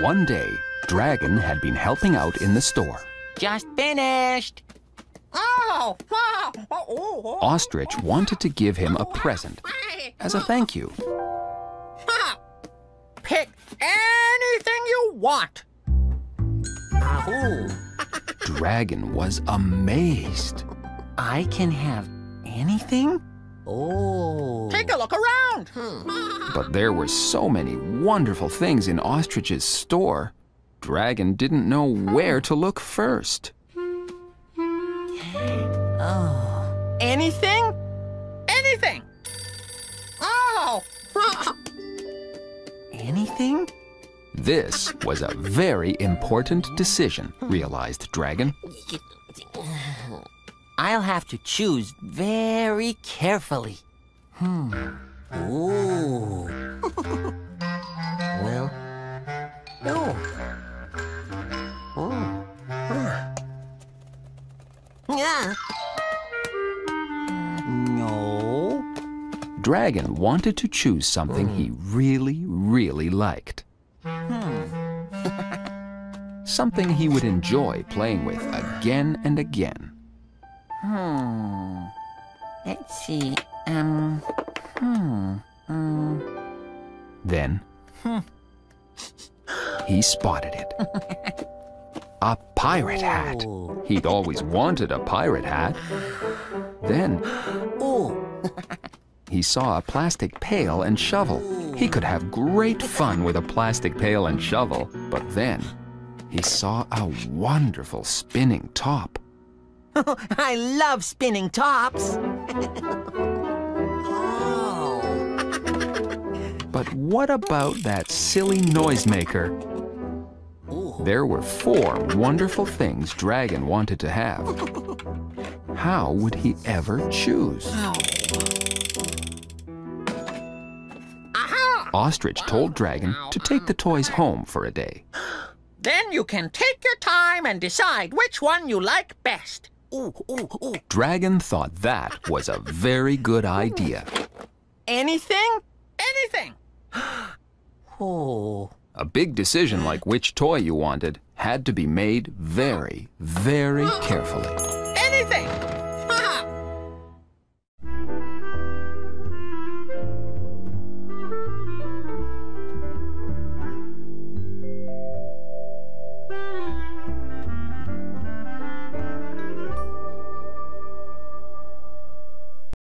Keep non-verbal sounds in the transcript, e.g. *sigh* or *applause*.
One day, Dragon had been helping out in the store. Just finished. Oh, *laughs* oh, oh. Ostrich wanted to give him a present as a thank you. Pick anything you want. Ahoo. Dragon was amazed. I can have anything? Oh. Take a look around. Hmm. But there were so many wonderful things in Ostrich's store. Dragon didn't know where to look first. Oh. Anything? Anything. Oh. *laughs* Anything? This was a very important decision, realized Dragon. I'll have to choose very carefully. Hmm. Ooh. *laughs* well, no. Oh. Yeah. No. Dragon wanted to choose something he really, really liked. *laughs* something he would enjoy playing with again and again. Hmm. Let's see. Um. Hmm. Um. Then he spotted it. A pirate hat. Oh. He'd always wanted a pirate hat. Then Oh. he saw a plastic pail and shovel. He could have great fun with a plastic pail and shovel. But then he saw a wonderful spinning top. *laughs* I love spinning tops. oh. *laughs* But what about that silly noisemaker? There were four wonderful things Dragon wanted to have. *laughs* How would he ever choose? Oh. Aha! Ostrich told Dragon to take the toys home for a day. *gasps* Then you can take your time and decide which one you like best. Ooh, ooh, ooh. Dragon thought that was a very good idea. Anything? Anything. *gasps* Oh. A big decision like which toy you wanted had to be made very, very carefully. Anything.